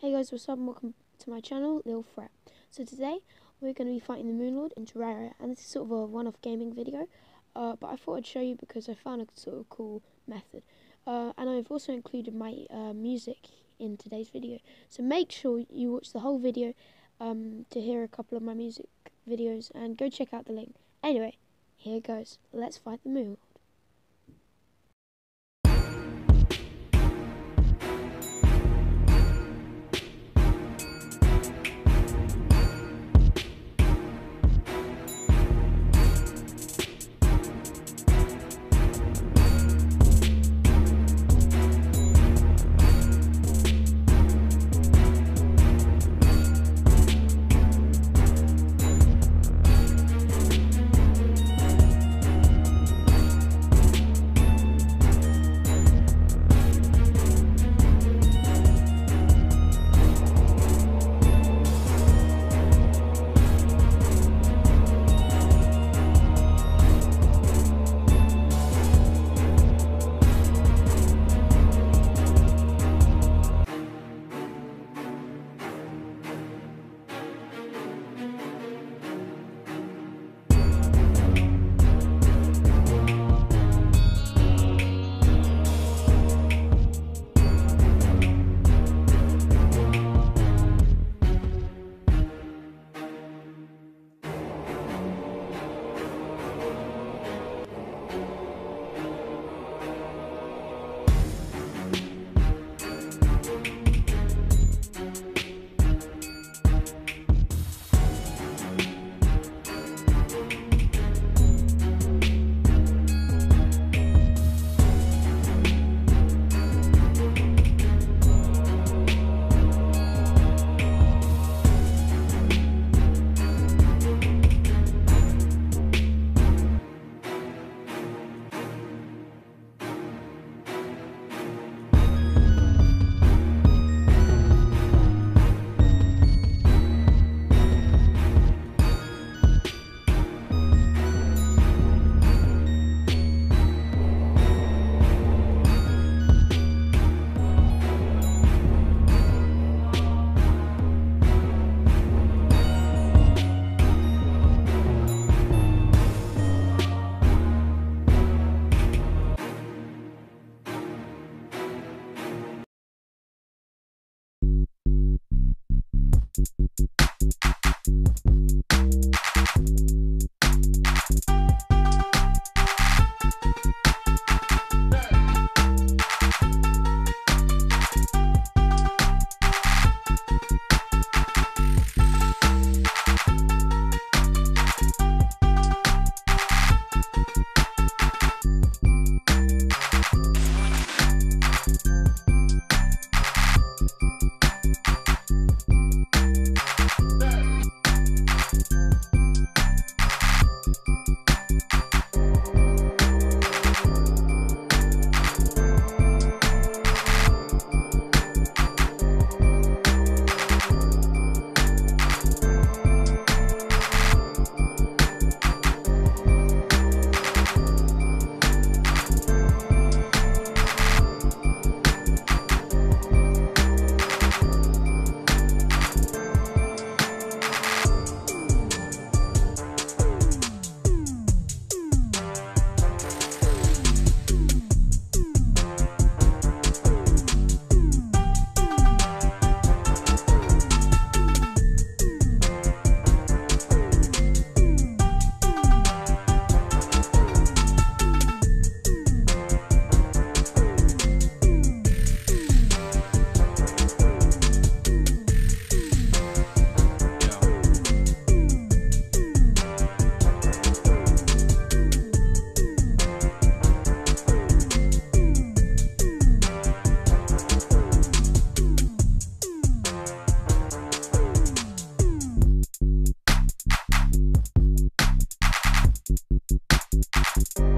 Hey guys, what's up welcome to my channel, Lil Fret. So today, we're going to be fighting the Moonlord in Terraria, and this is sort of a one-off gaming video, uh, but I thought I'd show you because I found a sort of cool method. Uh, and I've also included my uh, music in today's video, so make sure you watch the whole video um, to hear a couple of my music videos, and go check out the link. Anyway, here goes, let's fight the Moonlord.